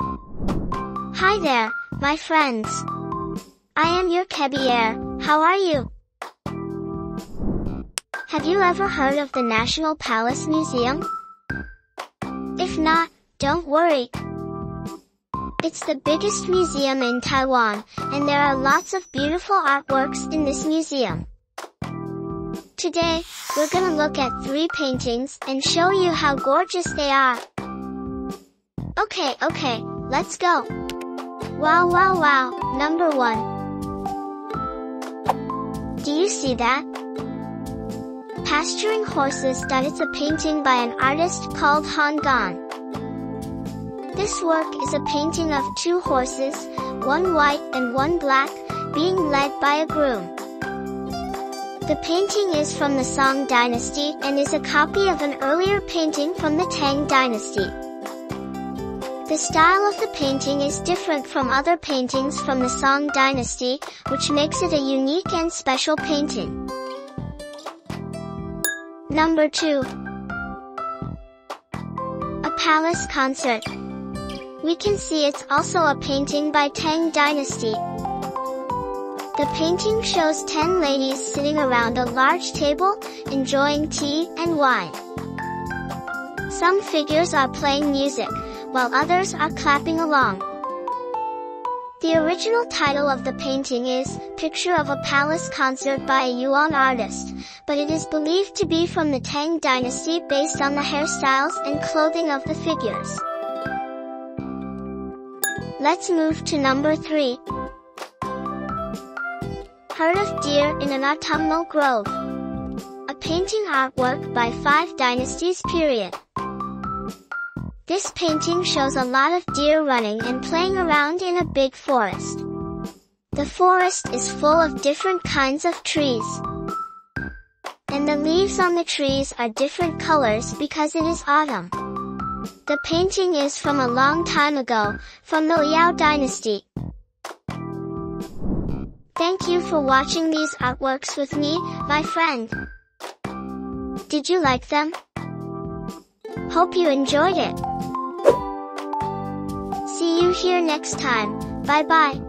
Hi there, my friends. I am your Kebier, how are you? Have you ever heard of the National Palace Museum? If not, don't worry. It's the biggest museum in Taiwan, and there are lots of beautiful artworks in this museum. Today, we're gonna look at three paintings and show you how gorgeous they are. Okay, okay, let's go. Wow, wow, wow, number one. Do you see that? Pasturing Horses that is a painting by an artist called Han Gan. This work is a painting of two horses, one white and one black, being led by a groom. The painting is from the Song dynasty and is a copy of an earlier painting from the Tang dynasty. The style of the painting is different from other paintings from the Song dynasty, which makes it a unique and special painting. Number 2. A Palace Concert. We can see it's also a painting by Tang Dynasty. The painting shows 10 ladies sitting around a large table, enjoying tea and wine. Some figures are playing music, while others are clapping along. The original title of the painting is Picture of a Palace Concert by a Yuan artist, but it is believed to be from the Tang dynasty based on the hairstyles and clothing of the figures. Let's move to number 3. Herd of Deer in an Autumnal Grove. A painting artwork by 5 Dynasties period. This painting shows a lot of deer running and playing around in a big forest. The forest is full of different kinds of trees. And the leaves on the trees are different colors because it is autumn. The painting is from a long time ago, from the Liao dynasty. Thank you for watching these artworks with me, my friend. Did you like them? Hope you enjoyed it. You here next time. Bye bye.